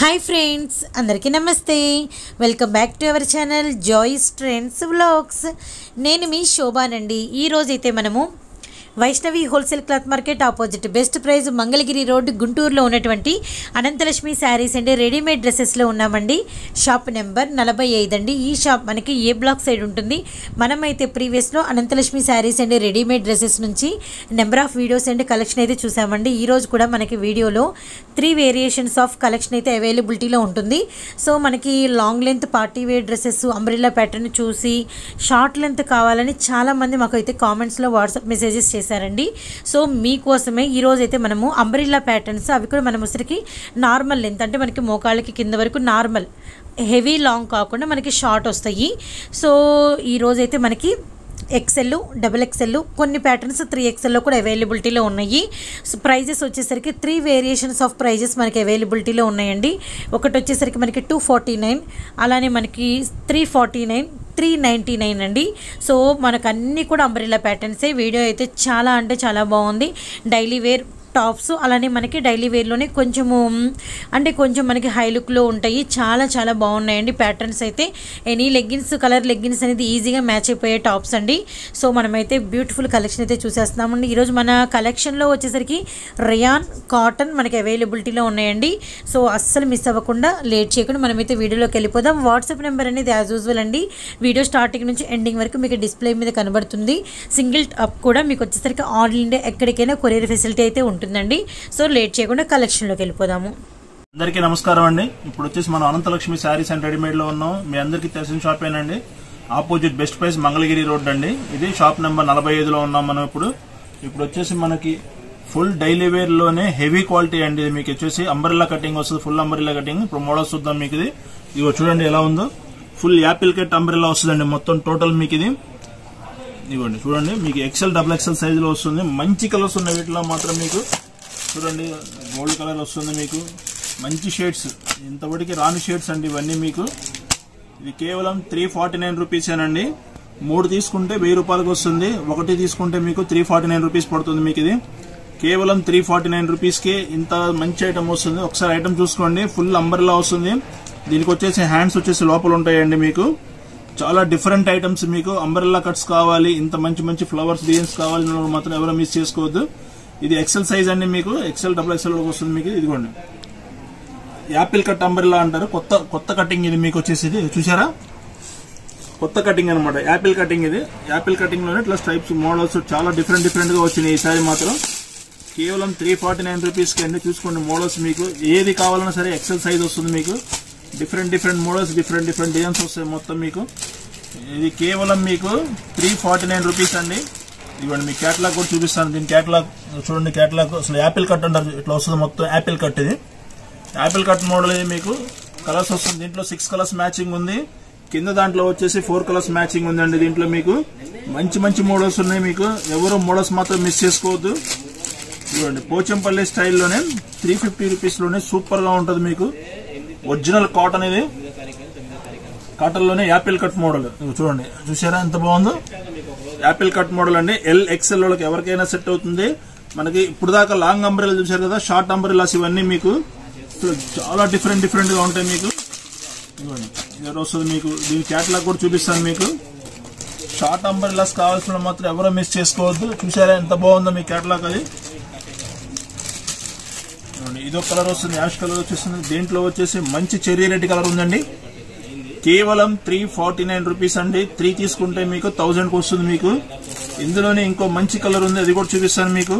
Hi friends అందరికీ నమస్తే. Welcome back to our channel joys trends vlogs. నేను మీ శోభానండి. ఈరోజైతే మనము Vaishnavi wholesale cloth market opposite. Best price Mangalagiri road గుంటూరులో ఉన్నటువంటి అనంతలక్ష్మి శారీస్ అండి. రెడీమేడ్ డ్రెస్సెస్లో ఉన్నామండి. షాప్ నెంబర్ నలభై ఐదు అండి. ఈ షాప్ మనకి ఏ బ్లాక్ సైడ్ ఉంటుంది? మనమైతే ప్రీవియస్లో అనంతలక్ష్మి శారీస్ అండి రెడీమేడ్ డ్రెస్సెస్ నుంచి number of videos and collection అయితే చూసామండి. ఈరోజు కూడా మనకి వీడియోలో త్రీ వేరియేషన్స్ ఆఫ్ కలెక్షన్ అయితే అవైలబిలిటీలో ఉంటుంది. సో మనకి long length party wear dresses umbrella pattern చూసి షార్ట్ లెంత్ కావాలని చాలామంది మాకు అయితే కామెంట్స్లో వాట్సాప్ మెసేజెస్ చేశారండి. సో మీకోసమే ఈరోజు అయితే మనము అంబ్రిల్లా ప్యాటర్న్స్ అవి కూడా మనం ముసరికి నార్మల్ లెంత్ అంటే మనకి మోకాళ్ళకి కింద వరకు నార్మల్ హెవీ లాంగ్ కాకుండా మనకి షార్ట్ వస్తాయి. సో ఈరోజైతే మనకి ఎక్సెల్ డబుల్ ఎక్సెల్ కొన్ని ప్యాటర్న్స్ త్రీ ఎక్సెల్లో కూడా అవైలబిలిటీలో ఉన్నాయి. సో ప్రైజెస్ వచ్చేసరికి త్రీ వేరియేషన్స్ ఆఫ్ ప్రైజెస్ మనకి అవైలబిలిటీలో ఉన్నాయండి. ఒకటి వచ్చేసరికి మనకి టూ నైన్ అలానే మనకి three forty nine three ninety nine అండి. సో మనకు అన్నీ కూడా అంబ్రిల్లా ప్యాటర్న్సే వీడియో అయితే చాలా అంటే చాలా బాగుంది. డైలీ వేర్ టాప్స్ అలానే మనకి డైలీ వేర్లోనే కొంచెము అంటే కొంచెం మనకి హై లుక్లో ఉంటాయి. చాలా చాలా బాగున్నాయండి ప్యాటర్న్స్ అయితే. ఎనీ లెగ్గిన్స్ కలర్ లెగ్గిన్స్ అనేది ఈజీగా మ్యాచ్ అయిపోయే టాప్స్ అండి. సో మనమైతే బ్యూటిఫుల్ కలెక్షన్ అయితే చూసేస్తున్నామండి. ఈరోజు మన కలెక్షన్లో వచ్చేసరికి రియాన్ కాటన్ మనకి అవైలబిలిటీలో ఉన్నాయండి. సో అస్సలు మిస్ అవ్వకుండా లేట్ చేయకుండా మనమైతే వీడియోలోకి వెళ్ళిపోదాం. వాట్సాప్ నెంబర్ అనేది యాజ్ యూజువల్ అండి. వీడియో స్టార్టింగ్ నుంచి ఎండింగ్ వరకు మీకు డిస్ప్లే మీద కనబడుతుంది. సింగిల్ అప్ కూడా మీకు వచ్చేసరికి ఆల్ ఇండియా ఎక్కడికైనా కొరియర్ ఫెసిలిటీ అయితే ఉంటుంది. ఉంటుందండి. సో లేట్ చేయకుండా కలెక్షన్లోకి వెళ్ళిపోదాము. అందరికీ నమస్కారం అండి. ఇప్పుడు వచ్చేసి మనం అనంతలక్ష్మి శారీస్ అండ్ రెడీమేడ్లో ఉన్నాం. మీ అందరికీ తెలిసిన షాప్ ఏనండి. Opposite best price Mangalagiri road అండి. ఇది షాప్ నెంబర్ నలభై ఐదులో ఉన్నాం మనం ఇప్పుడు. ఇప్పుడు వచ్చేసి మనకి ఫుల్ డైలీ వేర్లోనే హెవీ క్వాలిటీ అండి ఇది. మీకు వచ్చేసి అంబరిల్లా కటింగ్ వస్తుంది ఫుల్ అంబరిల్లా కటింగ్. ఇప్పుడు మోడల్స్ చూద్దాం మీకు ఇది. ఇదిగో చూడండి ఎలా ఉందో. ఫుల్ యాపిల్ కట్ అంబరిల్లా వస్తుందండి. మొత్తం టోటల్ మీకు ఇది. ఇవ్వండి. చూడండి మీకు ఎక్సెల్ డబుల్ ఎక్సెల్ సైజులో వస్తుంది. మంచి కలర్స్ ఉన్నాయి వీటిలో మాత్రం మీకు చూడండి గోల్డ్ కలర్ వస్తుంది మీకు. మంచి షేడ్స్ ఇంతవరకు రాని షేడ్స్ అండి ఇవన్నీ మీకు. ఇది కేవలం త్రీ ఫార్టీ నైన్ రూపీసేనండి మూడు తీసుకుంటే వెయ్యి రూపాయలకు వస్తుంది. ఒకటి తీసుకుంటే మీకు త్రీ ఫార్టీ నైన్ రూపీస్ పడుతుంది మీకు ఇది. కేవలం త్రీ ఫార్టీ నైన్ రూపీస్కి ఇంత మంచి ఐటమ్ వస్తుంది. ఒకసారి ఐటమ్ చూసుకోండి. ఫుల్ అంబర్లా వస్తుంది. దీనికి వచ్చేసి హ్యాండ్స్ వచ్చేసి లోపల ఉంటాయండి మీకు. చాలా డిఫరెంట్ ఐటమ్స్ మీకు. అంబ్రెల్లా కట్స్ కావాలి ఇంత మంచి మంచి ఫ్లవర్స్ డిజైన్స్ కావాలి మాత్రం ఎవరు మిస్ చేసుకోవద్దు. ఇది ఎక్సెల్ సైజ్ అండి మీకు. ఎక్సెల్ డబుల్ ఎక్సెల్ వస్తుంది మీకు. ఇదిగోండి. యాపిల్ కట్ అంబ్రెల్లా అంటారు. కొత్త కొత్త కటింగ్ ఇది మీకు వచ్చేసి ఇది చూసారా కొత్త కటింగ్ అనమాట యాపిల్ కటింగ్ ఇది. యాపిల్ కటింగ్లోనే ఇట్లా స్ట్రైప్స్ మోడల్స్ చాలా డిఫరెంట్ డిఫరెంట్గా వచ్చినాయి ఈసారి మాత్రం. కేవలం త్రీ ఫార్టీ నైన్ రూపీస్కి అండి. చూసుకోండి మోడల్స్ మీకు. ఏది కావాలన్నా సరే ఎక్సెల్ సైజ్ వస్తుంది మీకు. Different different models different different designs వస్తాయి మొత్తం మీకు. ఇది కేవలం మీకు త్రీ ఫార్టీ నైన్ రూపీస్ అండి. ఇవ్వండి మీ క్యాటలాగ్ కూడా చూపిస్తాను. దీని క్యాటలాగ్ చూడండి క్యాటలాగ్ అసలు యాపిల్ కట్ అంటారు ఇట్లా వస్తుంది మొత్తం యాపిల్ కట్ ఇది. యాపిల్ కట్ మోడల్ ఇది మీకు. కలర్స్ వస్తుంది. దీంట్లో సిక్స్ కలర్స్ మ్యాచింగ్ ఉంది. కింద దాంట్లో వచ్చేసి ఫోర్ కలర్స్ మ్యాచింగ్ ఉందండి దీంట్లో మీకు. మంచి మంచి మోడల్స్ ఉన్నాయి మీకు. ఎవరు మోడల్స్ మాత్రం మిస్ చేసుకోవద్దు. చూడండి పోచంపల్లి స్టైల్లోనే త్రీ ఫిఫ్టీ రూపీస్లోనే సూపర్గా ఉంటుంది మీకు. ఒరిజినల్ కాటన్ ఇది. కాటన్లోనే యాపిల్ కట్ మోడల్. చూడండి. చూసారా ఎంత బాగుందో? యాపిల్ కట్ మోడల్ అండి. ఎల్ ఎక్స్ఎల్ వాళ్ళకి ఎవరికైనా సెట్ అవుతుంది. మనకి ఇప్పుడు దాకా లాంగ్ అంబ్రెల్ చూసారు కదా? షార్ట్ అంబ్రెల్లాస్ ఇవన్నీ మీకు చాలా డిఫరెంట్ డిఫరెంట్గా ఉంటాయి మీకు. ఇదిగోండి. వస్తుంది మీకు. దీని క్యాటలాగ్ కూడా చూపిస్తాను మీకు. షార్ట్ అంబ్రెల్లాస్ కావాల్సిన మాత్రం ఎవరో మిస్ చేసుకోవద్దు. చూసారా ఎంత బాగుందో మీ క్యాటలాగ్ అది. ఇదో కలర్ వస్తుంది యాష్ కలర్ వచ్చేస్తుంది. దీంట్లో వచ్చేసి మంచి చెర్రీ రెడ్ కలర్ ఉందండి. కేవలం త్రీ ఫార్టీ నైన్ రూపీస్ అండి. త్రీ తీసుకుంటే మీకు థౌజండ్ వస్తుంది మీకు. ఇందులోనే ఇంకో మంచి కలర్ ఉంది అది కూడా చూపిస్తాను మీకు.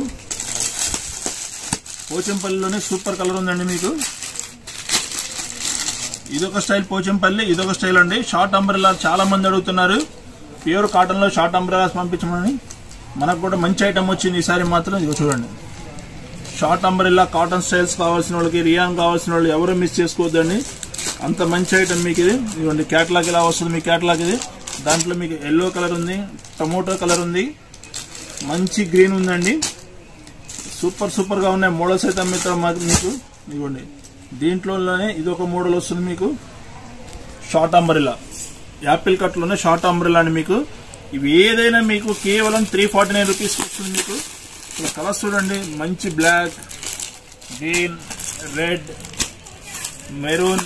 పోచంపల్లిలోనే సూపర్ కలర్ ఉందండి మీకు. ఇదొక స్టైల్ పోచంపల్లి ఇదొక స్టైల్ అండి. షార్ట్ అంబ్రెలా చాలా మంది అడుగుతున్నారు. ప్యూర్ కాటన్లో షార్ట్ అంబ్రెలాస్ పంపించమని. మనకు కూడా మంచి ఐటమ్ వచ్చింది ఈసారి మాత్రం ఇదిగో చూడండి. షార్ట్ అంబ్రెల్లా కాటన్ స్టైల్స్ కావాల్సిన వాళ్ళకి రియాన్ కావాల్సిన వాళ్ళు ఎవరు మిస్ చేసుకోవద్దండి. అంత మంచి ఐటమ్ మీకు ఇది. ఇవ్వండి క్యాటలాగ్ ఇలా వస్తుంది మీ క్యాట్లాగ్ ఇది. దాంట్లో మీకు ఎల్లో కలర్ ఉంది టమోటో కలర్ ఉంది. మంచి గ్రీన్ ఉందండి. సూపర్ సూపర్గా ఉన్నాయి మోడల్స్ అయితే మిత్రం మీకు. ఇవ్వండి దీంట్లోనే ఇది ఒక మోడల్ వస్తుంది మీకు. షార్ట్ అంబ్రెల్లా యాపిల్ కట్లోనే షార్ట్ అంబ్రెలా అండి మీకు. ఇవి ఏదైనా మీకు కేవలం త్రీ ఫార్టీ నైన్ రూపీస్ వస్తుంది మీకు. ఇక్కడ కలర్స్ చూడండి. మంచి black green red maroon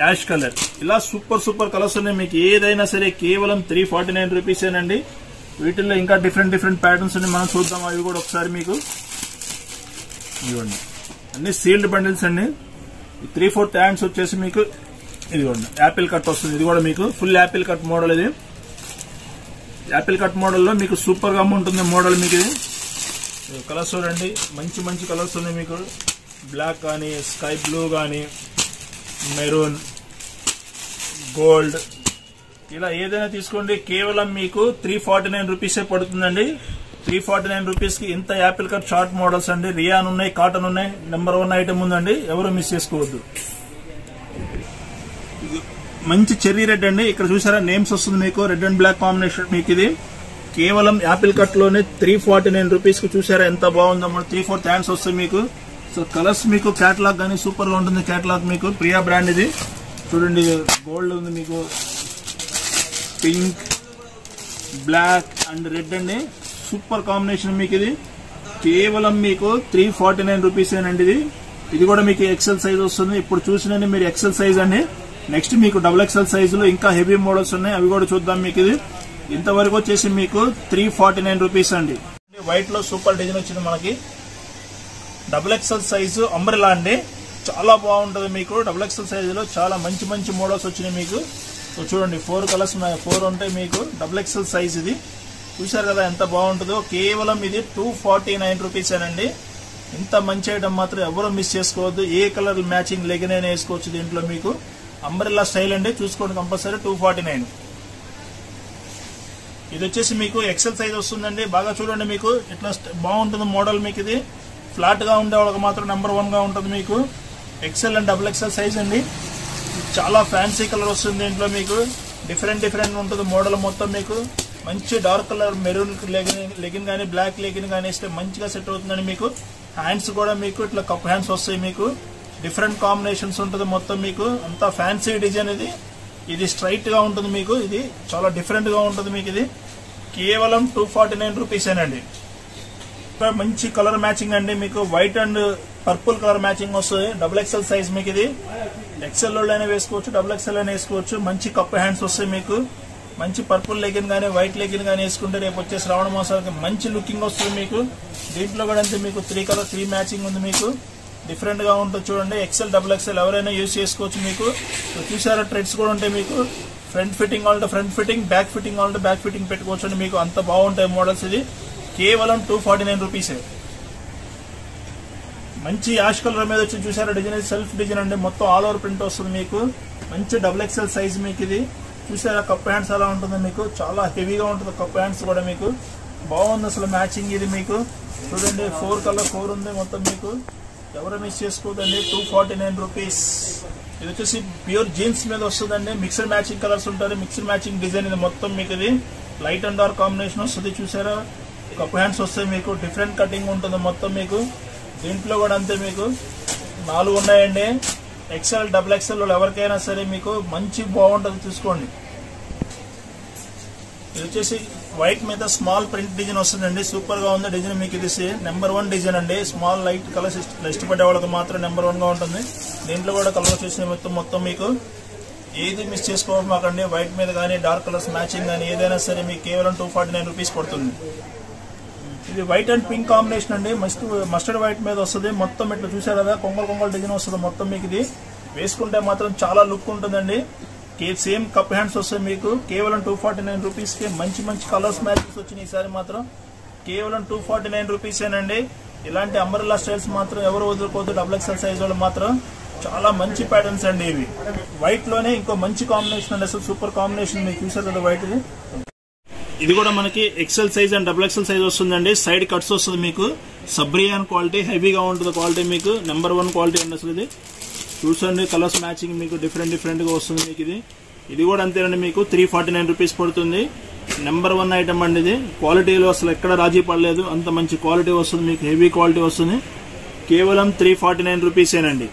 ash colour. ఇలా సూపర్ సూపర్ కలర్స్ ఉన్నాయి. మీకు ఏదైనా సరే కేవలం త్రీ ఫార్టీ నైన్ రూపీసేనండి వీటిల్లో ఇంకా డిఫరెంట్ డిఫరెంట్ ప్యాటర్న్స్ ఉన్నాయి. మనం చూద్దాం. అవి కూడా ఒకసారి మీకు ఇవ్వండి. అన్ని సీల్డ్ బండిల్స్ అండి. త్రీ ఫోర్త్ హ్యాండ్స్ వచ్చేసి మీకు ఇదిగోండి. యాపిల్ కట్ వస్తుంది. ఇది కూడా మీకు ఫుల్ యాపిల్ కట్ మోడల్ ఇది. యాపిల్ కట్ మోడల్లో మీకు సూపర్గా ఉంటుంది మోడల్ మీకు ఇది. కలర్స్ చూడండి మంచి మంచి కలర్స్ ఉన్నాయి మీకు. బ్లాక్ కానీ స్కై బ్లూ కానీ మెరూన్ గోల్డ్ ఇలా ఏదైనా తీసుకోండి కేవలం మీకు త్రీ ఫార్టీ నైన్ రూపీసే పడుతుందండి. త్రీ ఫార్టీ నైన్ రూపీస్కి ఇంత యాపిల్ కట్ షార్ట్ మోడల్స్ అండి. రియాన్ ఉన్నాయి కాటన్ ఉన్నాయి. నెంబర్ వన్ ఐటమ్ ఉందండి. ఎవరు మిస్ చేసుకోవద్దు. మంచి చెర్రీ రెడ్ అండి. ఇక్కడ చూసారా నేమ్స్ వస్తుంది మీకు. రెడ్ అండ్ బ్లాక్ కాంబినేషన్ మీకు ఇది. కేవలం యాపిల్ కట్లోనే త్రీ ఫార్టీ నైన్ రూపీస్కు చూసారా ఎంత బాగుందో మన త్రీ ఫోర్ హ్యాండ్స్ వస్తాయి మీకు. సో కలర్స్ మీకు క్యాటలాగ్ కానీ సూపర్గా ఉంటుంది క్యాటలాగ్ మీకు. ప్రియా బ్రాండ్ ఇది. చూడండి గోల్డ్ ఉంది మీకు. పింక్ బ్లాక్ అండ్ రెడ్ అండి. సూపర్ కాంబినేషన్ మీకు ఇది. కేవలం మీకు త్రీ ఫార్టీ నైన్ రూపీస్ అండి ఇది. ఇది కూడా మీకు ఎక్సెల్ సైజ్ వస్తుంది. ఇప్పుడు చూసిన మీరు ఎక్సెల్ సైజ్ అండి. నెక్స్ట్ మీకు డబుల్ ఎక్స్ఎల్ సైజ్లో ఇంకా హెవీ మోడల్స్ ఉన్నాయి. అవి కూడా చూద్దాం మీకు ఇది. ఇంతవరకు వచ్చేసి మీకు త్రీ ఫార్టీ నైన్ రూపీస్ అండి. వైట్లో సూపర్ డిజైన్ వచ్చింది మనకి. డబుల్ ఎక్స్ఎల్ సైజు అంబ్రెలా అండి. చాలా బాగుంటుంది మీకు. డబుల్ ఎక్స్ఎల్ సైజులో చాలా మంచి మంచి మోడల్స్ వచ్చినాయి మీకు. సో చూడండి ఫోర్ కలర్స్ ఫోర్ ఉంటాయి మీకు. డబుల్ ఎక్స్ఎల్ సైజ్ ఇది. చూసారు కదా ఎంత బాగుంటుందో. కేవలం ఇది టూ ఫార్టీ నైన్ రూపీసేనండి. ఇంత మంచి ఐటమ్ మాత్రం ఎవరు మిస్ చేసుకోవద్దు. ఏ కలర్ మ్యాచింగ్ లెగినైనా వేసుకోవచ్చు దీంట్లో మీకు. అంబ్రెల్లా స్టైల్ అండి చూసుకోండి కంపల్సరీ టూ ఫార్టీ నైన్ ఇది వచ్చేసి మీకు ఎక్సెల్ సైజ్ వస్తుందండి. బాగా చూడండి మీకు. ఇట్లా బాగుంటుంది మోడల్ మీకు ఇది. ఫ్లాట్గా ఉండే వాళ్ళకి మాత్రం నెంబర్ వన్గా ఉంటుంది మీకు. XL and double XL size అండి. చాలా ఫ్యాన్సీ కలర్ వస్తుంది దీంట్లో మీకు. డిఫరెంట్ డిఫరెంట్ ఉంటుంది మోడల్ మొత్తం మీకు. మంచి dark colour maroon legging legging కానీ బ్లాక్ లెగిన్ కానీ ఇస్తే మంచిగా సెట్ అవుతుందండి మీకు. హ్యాండ్స్ కూడా మీకు ఇట్లా కప్ హ్యాండ్స్ వస్తాయి మీకు. డిఫరెంట్ కాంబినేషన్స్ ఉంటుంది మొత్తం మీకు. అంతా ఫ్యాన్సీ డిజైన్ ఇది. ఇది స్ట్రైట్గా ఉంటుంది మీకు. ఇది చాలా డిఫరెంట్గా ఉంటుంది మీకు ఇది. కేవలం టూ ఫార్టీ నైన్ రూపీసేనండి మంచి కలర్ మ్యాచింగ్ అండి మీకు. White and purple colour matching వస్తుంది. డబుల్ ఎక్స్ఎల్ సైజ్ మీకు ఇది. ఎక్సెల్ అయినా వేసుకోవచ్చు డబుల్ ఎక్స్ఎల్ అయినా వేసుకోవచ్చు. మంచి కప్పు హ్యాండ్స్ వస్తాయి మీకు. మంచి పర్పుల్ లెగిన్ కానీ వైట్ లెగిన్ కానీ వేసుకుంటే రేపు వచ్చే శ్రావణ మాసాలకి మంచి లుకింగ్ వస్తుంది మీకు. దీంట్లో కూడా అంతే మీకు. త్రీ కలర్ త్రీ మ్యాచింగ్ ఉంది మీకు. డిఫరెంట్గా ఉంటుంది చూడండి. ఎక్సెల్ డబుల్ ఎక్సెల్ ఎవరైనా యూజ్ చేసుకోవచ్చు మీకు. చూసారా ట్రెడ్స్ కూడా ఉంటాయి మీకు. ఫ్రంట్ ఫిట్టింగ్ కావాలంటే ఫ్రంట్ ఫిట్టింగ్ బ్యాక్ ఫిట్టింగ్ కావాలంటే బ్యాక్ ఫిట్టింగ్ పెట్టుకోవచ్చు అండి మీకు. అంత బాగుంటాయి మోడల్స్ ఇది. కేవలం టూ ఫార్టీ నైన్ రూపీసే మంచి యాష్ కలర్ మీద వచ్చి చూసారా డిజైన్ సెల్ఫ్ డిజైన్ అండి. మొత్తం ఆల్ ఓవర్ ప్రింట్ వస్తుంది మీకు. మంచి డబుల్ ఎక్స్ఎల్ సైజ్ మీకు ఇది. చూసారా కప్ హ్యాండ్స్ అలా ఉంటుంది మీకు. చాలా హెవీగా ఉంటుంది కప్ హ్యాండ్స్ కూడా మీకు. బాగుంది అసలు మ్యాచింగ్ ఇది మీకు. చూడండి ఫోర్ కలర్ ఫోర్ ఉంది మొత్తం మీకు. ఎవరు మిస్ చేసుకోదండి? టూ ఫార్టీ నైన్ రూపీస్ ఇది వచ్చేసి ప్యూర్ జీన్స్ మీద వస్తుందండి. మిక్సర్ మ్యాచింగ్ కలర్స్ ఉంటారు మిక్సర్ మ్యాచింగ్ డిజైన్ ఇది మొత్తం మీకు ఇది లైట్ అండ్ డార్క్ కాంబినేషన్ వస్తుంది చూసారా? కప్ హ్యాండ్స్ వస్తాయి మీకు. డిఫరెంట్ కటింగ్ ఉంటుంది మొత్తం మీకు. దీంట్లో కూడా అంతే మీకు. నాలుగు ఉన్నాయండి. ఎక్సెల్ డబుల్ ఎక్సెల్ ఎవరికైనా సరే మీకు మంచి బాగుంటుంది చూసుకోండి. ఇది వచ్చేసి వైట్ మీద స్మాల్ ప్రింట్ డిజైన్ వస్తుందండి. సూపర్గా ఉంది డిజైన్ మీకు ఇది నెంబర్ వన్ డిజైన్ అండి. స్మాల్ లైట్ కలర్స్ ఇష్టపడే వాళ్ళకి మాత్రం నెంబర్ వన్గా ఉంటుంది. దీంట్లో కూడా కలర్ వచ్చేసిన మొత్తం మొత్తం మీకు ఏది మిస్ చేసుకోమాకండి వైట్ మీద కానీ డార్క్ కలర్స్ మ్యాచింగ్ కానీ ఏదైనా సరే మీకు కేవలం టూ ఫార్టీ నైన్ రూపీస్ పడుతుంది. ఇది వైట్ అండ్ పింక్ కాంబినేషన్ అండి. మస్ట్ మస్టర్డ్ వైట్ మీద వస్తుంది. మొత్తం ఇట్లా చూసారు కదా? కొంగల్ కొంగల్ డిజైన్ వస్తుంది మొత్తం మీకు ఇది. వేసుకుంటే మాత్రం చాలా లుక్ ఉంటుందండి. కే- సేమ్ కప్ హ్యాండ్స్ వస్తాయి మీకు కేవలం టూ ఫార్టీ నైన్ రూపీస్కే మంచి మంచి కలర్స్ మ్యాచెస్ వచ్చినాయి ఈసారి మాత్రం. కేవలం టూ ఫార్టీ నైన్ రూపీసేనండి ఇలాంటి అంబర్లా స్టైల్స్ మాత్రం ఎవరు వదులుకోవద్దు. డబుల్ ఎక్స్ఎల్ సైజ్ వాళ్ళు మాత్రం చాలా మంచి ప్యాటర్న్స్ అండి ఇవి. వైట్లోనే ఇంకో మంచి కాంబినేషన్ అండి. అసలు సూపర్ కాంబినేషన్ మీకు చూసారు కదా వైట్ ఇది ఇది కూడా మనకి XL size and double XL size వస్తుందండి. సైడ్ కట్స్ వస్తుంది మీకు. సబ్రియాన్ క్వాలిటీ హెవీగా ఉంటుంది క్వాలిటీ మీకు. నెంబర్ వన్ క్వాలిటీ అండి అసలు ఇది. చూసండి కలర్స్ మ్యాచింగ్ మీకు డిఫరెంట్ డిఫరెంట్గా వస్తుంది మీకు ఇది. ఇది కూడా అంతేనండి మీకు త్రీ ఫార్టీ నైన్ రూపీస్ పడుతుంది. నెంబర్ వన్ ఐటమ్ అండి ఇది. క్వాలిటీలో అసలు ఎక్కడ రాజీ పడలేదు. అంత మంచి క్వాలిటీ వస్తుంది మీకు హెవీ క్వాలిటీ వస్తుంది. కేవలం త్రీ ఫార్టీ నైన్ రూపీసేనండి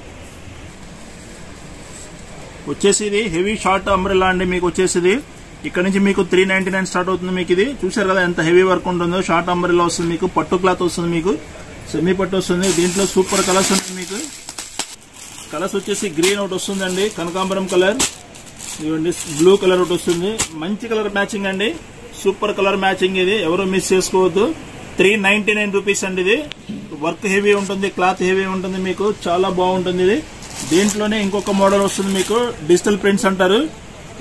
వచ్చేసి ఇది హెవీ షార్ట్ అంబ్రెలా అండి మీకు వచ్చేసి ఇక్కడ నుంచి మీకు త్రీ నైన్టీ నైన్ స్టార్ట్ అవుతుంది మీకు ఇది. చూసారు కదా ఎంత హెవీ వర్క్ ఉంటుందో. షార్ట్ అంబ్రెలా వస్తుంది మీకు పట్టు క్లాత్ వస్తుంది మీకు సెమీ పట్టు వస్తుంది. దీంట్లో సూపర్ కలర్స్ ఉంటుంది మీకు. కలర్స్ వచ్చేసి గ్రీన్ ఒకటి వస్తుందండి కనకాంబరం కలర్. ఇవ్వండి బ్లూ కలర్ ఒకటి వస్తుంది. మంచి కలర్ మ్యాచింగ్ అండి. సూపర్ కలర్ మ్యాచింగ్ ఇది. ఎవరు మిస్ చేసుకోవద్దు. త్రీ నైన్టీ నైన్ రూపీస్ అండి ఇది. వర్క్ హెవీ ఉంటుంది క్లాత్ హెవీ ఉంటుంది మీకు. చాలా బాగుంటుంది ఇది. దీంట్లోనే ఇంకొక మోడల్ వస్తుంది మీకు. డిజిటల్ ప్రింట్స్ అంటారు.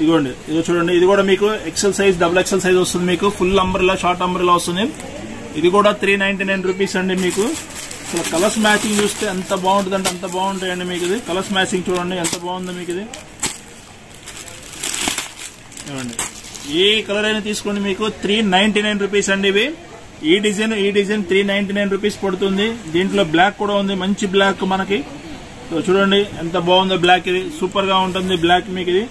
ఇదిగోండి ఇది చూడండి. ఇది కూడా మీకు XL size double XL size వస్తుంది మీకు. ఫుల్ అంబ్రిలా షార్ట్ అంబ్రిలా వస్తుంది. ఇది కూడా త్రీ నైన్టీ నైన్ రూపీస్ అండి మీకు. అసలు కలర్స్ మ్యాచింగ్ చూస్తే ఎంత బాగుంటుంది అంటే అంత బాగుంటాయండి మీకు ఇది. కలర్స్ మ్యాచింగ్ చూడండి ఎంత బాగుందో మీకు ఇది. చూడండి ఏ కలర్ అయినా తీసుకోండి మీకు. త్రీ నైన్టీ నైన్ రూపీస్ అండి ఇవి. ఈ డిజైన్ ఈ design three ninety nine rupees పడుతుంది. దీంట్లో బ్లాక్ కూడా ఉంది. మంచి బ్లాక్ మనకి. సో చూడండి ఎంత బాగుందో బ్లాక్ ఇది. సూపర్గా ఉంటుంది బ్లాక్ మీకు ఇది.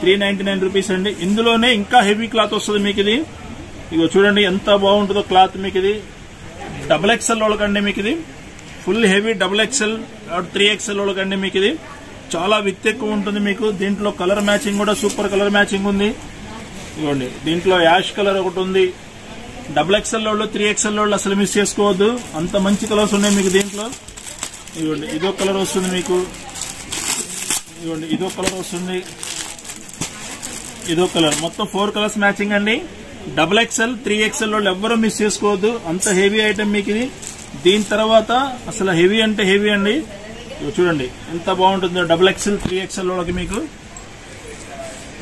త్రీ నైన్టీ నైన్ రూపీస్ అండి. ఇందులోనే ఇంకా హెవీ క్లాత్ వస్తుంది మీకు ఇది. ఇగో చూడండి ఎంత బాగుంటుందో క్లాత్ మీకు ఇది. డబుల్ ఎక్స్ఎల్ వాళ్ళకండి మీకు ఇది. Full heavy double XL three XL వాళ్ళకండి మీకు ఇది. చాలా విత్ ఎక్కువ ఉంటుంది మీకు. దీంట్లో కలర్ మ్యాచింగ్ కూడా సూపర్ కలర్ మ్యాచింగ్ ఉంది. ఇవ్వండి దీంట్లో యాష్ కలర్ ఒకటి ఉంది. డబుల్ ఎక్స్ఎల్ వాళ్ళు త్రీ ఎక్స్ఎల్ వాళ్ళు అసలు మిస్ చేసుకోవద్దు. అంత మంచి కలర్స్ ఉన్నాయి మీకు దీంట్లో. ఇవ్వండి ఇదో కలర్ వస్తుంది మీకు. ఇవ్వండి ఇదో కలర్ వస్తుంది. ఇదో కలర్. మొత్తం ఫోర్ కలర్స్ మ్యాచింగ్ అండి. డబుల్ ఎక్స్ఎల్ త్రీ ఎక్స్ఎల్ వాళ్ళు ఎవ్వరూ మిస్ చేసుకోవద్దు. అంత హెవీ ఐటమ్ మీకు ఇది. దీని తర్వాత అసలు హెవీ అంటే హెవీ అండి. చూడండి ఎంత బాగుంటుందో. డబుల్ ఎక్స్ఎల్ త్రీ ఎక్స్ఎల్ వాళ్ళకి మీకు.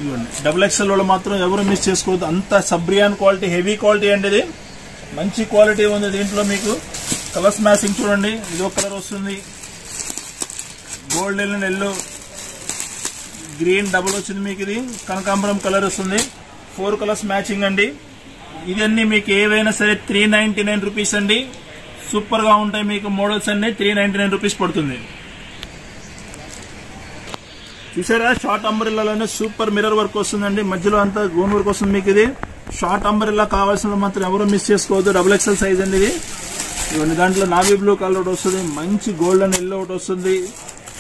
ఇవ్వండి. డబుల్ ఎక్స్ఎల్ వాళ్ళు మాత్రం ఎవరు మిస్ చేసుకోవద్దు. అంత సబ్రియాన్ క్వాలిటీ హెవీ క్వాలిటీ అండి ఇది. మంచి క్వాలిటీ ఉంది దీంట్లో మీకు. కలర్స్ మ్యాచింగ్ చూడండి. ఇదో కలర్ వస్తుంది. గోల్డెన్ ఎల్లో గ్రీన్ డబుల్ వచ్చింది మీకు ఇది. కనకాంబరం కలర్ వస్తుంది. ఫోర్ కలర్స్ మ్యాచింగ్ అండి. ఇవన్నీ మీకు ఏవైనా సరే త్రీ నైన్టీ నైన్ రూపీస్ అండి. సూపర్గా ఉంటాయి మీకు మోడల్స్ అన్ని త్రీ నైన్టీ నైన్ రూపీస్ పడుతుంది. చూసారా? షార్ట్ అంబరిల్లాలోనే సూపర్ మిర్రర్ వర్క్ వస్తుందండి. మధ్యలో అంతా గోన్ వర్క్ వస్తుంది మీకు ఇది. షార్ట్ అంబరిల్లా కావాల్సిన మాత్రం ఎవరు మిస్ చేసుకోవద్దు. డబుల్ ఎక్స్ఎల్ సైజ్ అండి ఇది. ఇవన్నీ దాంట్లో నావీ బ్లూ కలర్ ఒకటి వస్తుంది. మంచి గోల్డెన్ ఎల్లో ఒకటి వస్తుంది.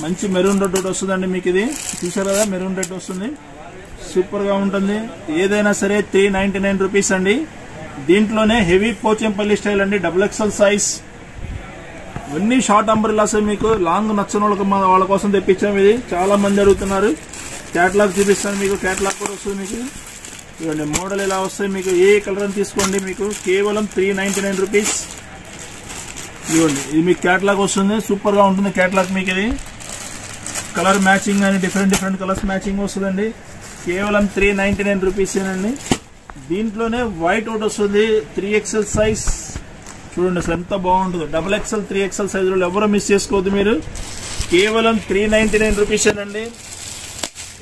మంచి మెరూన్ రెడ్ ఒకటి వస్తుందండి మీకు ఇది. చూసారు కదా? మెరూన్ రెడ్ వస్తుంది. సూపర్గా ఉంటుంది. ఏదైనా సరే త్రీ నైన్టీ నైన్ రూపీస్ అండి. దీంట్లోనే హెవీ పోచంపల్లి స్టైల్ అండి డబుల్ ఎక్స్ఎల్ సైజ్ ఇవన్నీ షార్ట్ అంబ్రిల్లాస్ మీకు లాంగ్ నచ్చని వాళ్ళకి మా- వాళ్ళ కోసం తెప్పించాం ఇది. చాలా మంది అడుగుతున్నారు. క్యాటలాగ్ చూపిస్తాను మీకు క్యాటలాగ్ కూడా వస్తుంది మీకు. ఇవ్వండి మోడల్ ఇలా వస్తాయి మీకు ఏ కలర్ అని తీసుకోండి మీకు. కేవలం త్రీ నైంటీ నైన్ రూపీస్ ఇవ్వండి ఇది మీకు క్యాటలాగ్ వస్తుంది. సూపర్గా ఉంటుంది క్యాటలాగ్ మీకు ఇది. కలర్ మ్యాచింగ్ అని డిఫరెంట్ డిఫరెంట్ కలర్స్ మ్యాచింగ్ వస్తుందండి. కేవలం త్రీ నైంటీ నైన్ రూపీసేనండి దీంట్లోనే వైట్ ఒకటి వస్తుంది త్రీ ఎక్స్ఎల్ సైజ్ చూడండి అసలు ఎంత బాగుంటుందో. డబుల్ ఎక్స్ఎల్ త్రీ ఎక్స్ఎల్ సైజులో ఎవరో మిస్ చేసుకోవద్దు మీరు. కేవలం త్రీ నైన్టీ నైన్ రూపీసేనండి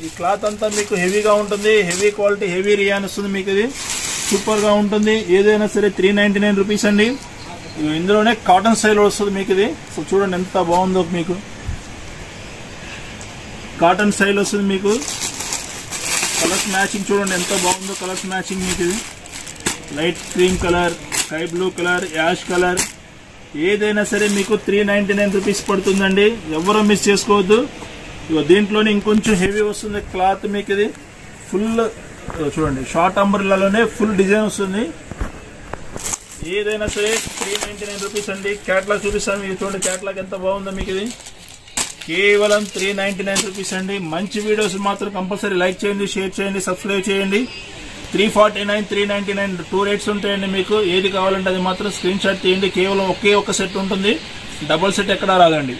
ఈ క్లాత్ అంతా మీకు హెవీగా ఉంటుంది. హెవీ క్వాలిటీ హెవీ రియాన్ వస్తుంది మీకు ఇది. సూపర్గా ఉంటుంది. ఏదైనా సరే త్రీ నైన్టీ నైన్ రూపీస్ అండి ఇందులోనే కాటన్ స్టైల్ వస్తుంది మీకు ఇది. సో చూడండి ఎంత బాగుందో మీకు. కాటన్ స్టైల్ వస్తుంది మీకు. కలర్స్ మ్యాచింగ్ చూడండి ఎంత బాగుందో కలర్స్ మ్యాచింగ్ మీకు ఇది light cream colour sky blue colour ash colour. ఏదైనా సరే మీకు త్రీ నైన్టీ నైన్ రూపీస్ పడుతుందండి. ఎవరో మిస్ చేసుకోవద్దు. ఇగో దీంట్లోనే ఇంకొంచెం హెవీ వస్తుంది క్లాత్ మీకు ఇది ఫుల్ చూడండి షార్ట్ అంబర్లలోనే ఫుల్ డిజైన్ వస్తుంది. ఏదైనా సరే త్రీ నైన్టీ నైన్ రూపీస్ అండి. క్యాట్లాగ్ చూపిస్తాను. మీకు చూడండి క్యాట్లాగ్ ఎంత బాగుందో మీకు ఇది కేవలం త్రీ నైన్టీ నైన్ రూపీస్ అండి. మంచి వీడియోస్ మాత్రం కంపల్సరీ లైక్ చేయండి షేర్ చేయండి సబ్స్క్రైబ్ చేయండి. Three forty nine three ninety nine two rates ఉంటాయండి మీకు. ఏది కావాలంటే అది మాత్రం స్క్రీన్ షాట్ తీయండి. కేవలం ఒకే ఒక సెట్ ఉంటుంది. డబుల్ సెట్ ఎక్కడా రాదండి.